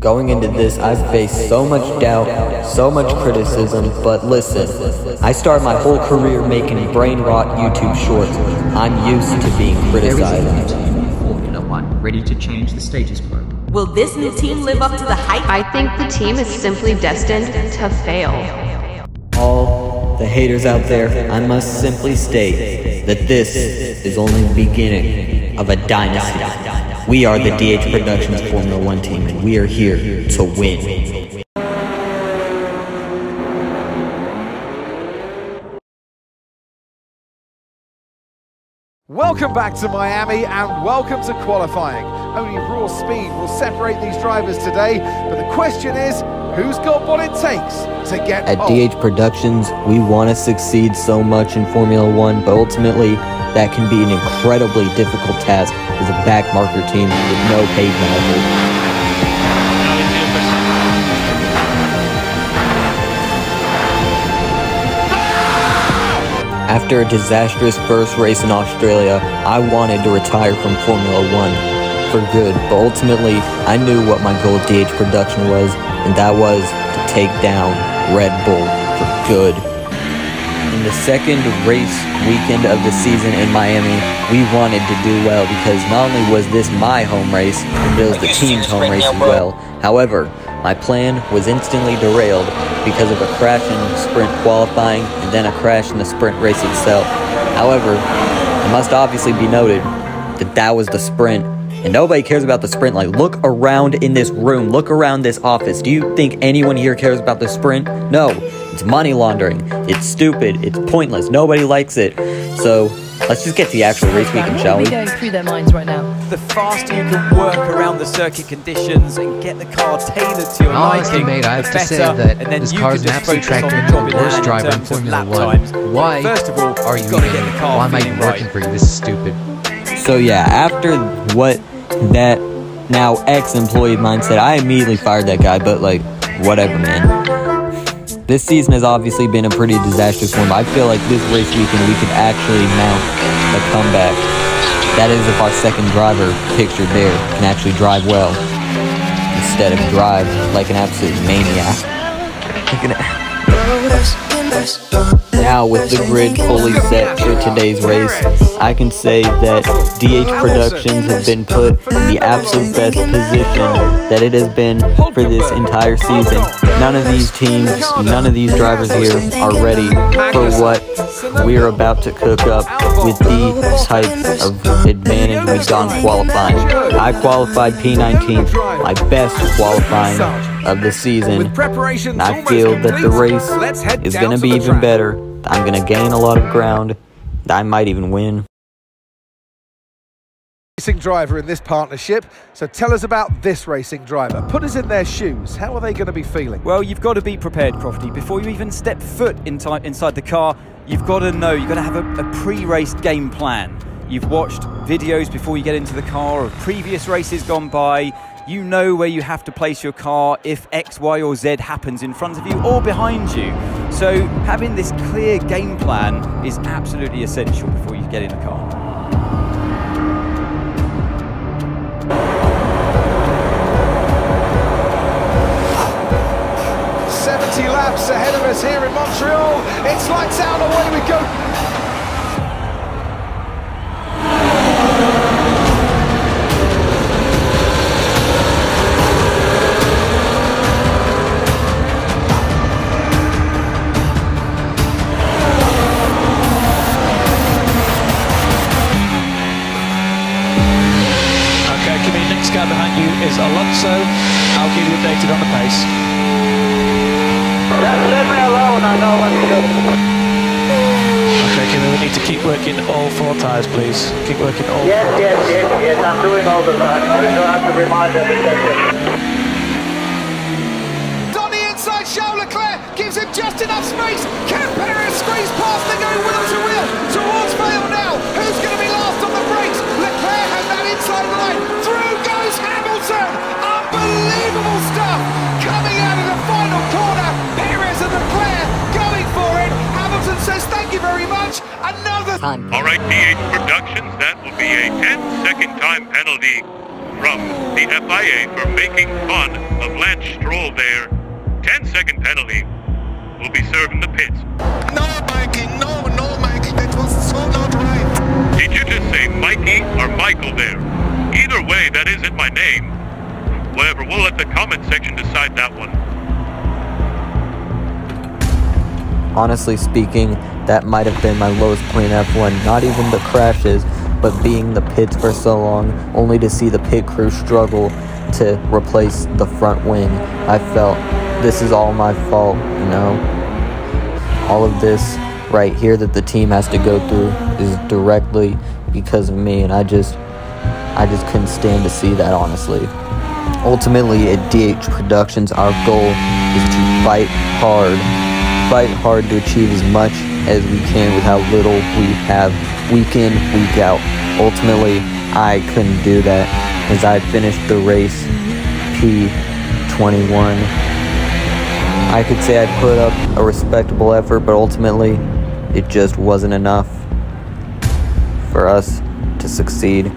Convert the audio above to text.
Going into this, I've faced so much doubt, so much criticism, but listen, I started my whole career making brain rot YouTube shorts. I'm used to being There is a new criticized. team in Formula One ready to change the status quo. Will this new team live up to the hype? I think the team is simply destined to fail. All the haters out there, I must simply state that this is only the beginning of a dynasty. We are the DH Productions Formula One team, and we are here to win. Welcome back to Miami and welcome to qualifying. Only raw speed will separate these drivers today, but the question is, who's got what it takes to get At? DH Productions, we want to succeed so much in Formula One, but ultimately, that can be an incredibly difficult task as a backmarker team with no paid manager. After a disastrous first race in Australia, I wanted to retire from Formula One for good, but ultimately, I knew what my goal at DH Production was, and that was to take down Red Bull for good. In the second race weekend of the season in Miami, we wanted to do well because not only was this my home race, but it was the team's home race as well. However, my plan was instantly derailed because of a crash in sprint qualifying and then a crash in the sprint race itself. However, it must obviously be noted that that was the sprint and nobody cares about the sprint. Like, look around in this room, look around this office. Do you think anyone here cares about the sprint? No, it's money laundering. It's stupid. It's pointless. Nobody likes it. So, let's just get to the actual race weekend, shall What we? are we going through their minds right now? the faster you can work around the circuit conditions and get the car tailored to your Honestly, liking, mate, I the have to say better, that and then this you car can is an absolute focus track on to the make job the worst driver in Formula lap One. times. Why First of all, are you you've got to even get the here? car Why am I feeling even working right. for you? This is stupid. So, yeah, after what that now ex employee of mine said, I immediately fired that guy, but like, whatever, man. This season has obviously been a pretty disastrous one, but I feel like this race weekend we could actually mount a comeback. That is if our second driver, pictured there, can actually drive well instead of drive like an absolute maniac. Like an- Now, with the grid fully set for today's race, I can say that DH Productions has been put in the absolute best position that it has been for this entire season. None of these teams, none of these drivers here are ready for what we're about to cook up with the type of advantage we got in qualifying. I qualified P19th, my best qualifying of the season. And I feel that the race is going to be even better. I'm going to gain a lot of ground. I might even win. Racing driver in this partnership. So tell us about this racing driver. Put us in their shoes. How are they going to be feeling? Well, you've got to be prepared, Crofty. Before you even step foot inti- inside the car, you've got to know, you've got to have a, a pre-race game plan. You've watched videos before you get into the car of previous races gone by. You know where you have to place your car if X, Y, or Z happens in front of you or behind you. So having this clear game plan is absolutely essential before you get in the car. Laps ahead of us here in Montreal. It's lights out. Away we go. Next car behind you is Alonso. I'll keep you updated on the pace. Just leave me alone, I know what to do. Okay, Kimi, we need to keep working all four tyres, please. Keep working all Yes, four. yes, yes, yes, I'm doing all the time. I don't have to remind every second. On the inside, Charles Leclerc gives him just enough space. Can Perez squeeze past the go wheel to wheel towards Vale now? Who's going to be last on the brakes? Leclerc has that inside line. Another Time. All right, DH Productions, that will be a 10 second time penalty from the FIA for making fun of Lance Stroll there. 10 second penalty. Will be served in the pits. No, Mikey, no, no, Mikey, that was so not right. Did you just say Mikey or Michael there? Either way, that isn't my name. Whatever, we'll let the comment section decide that one. Honestly speaking, that might have been my lowest point in F1. Not even the crashes, but being the pits for so long, only to see the pit crew struggle to replace the front wing. I felt this is all my fault, you know. All of this right here that the team has to go through is directly because of me, and I just, I just couldn't stand to see that, honestly. Ultimately, at DH Productions, our goal is to fight hard, fight hard to achieve as much as we can with how little we have week in, week out. Ultimately, I couldn't do that as I finished the race P21. I could say I put up a respectable effort, but ultimately, it just wasn't enough for us to succeed.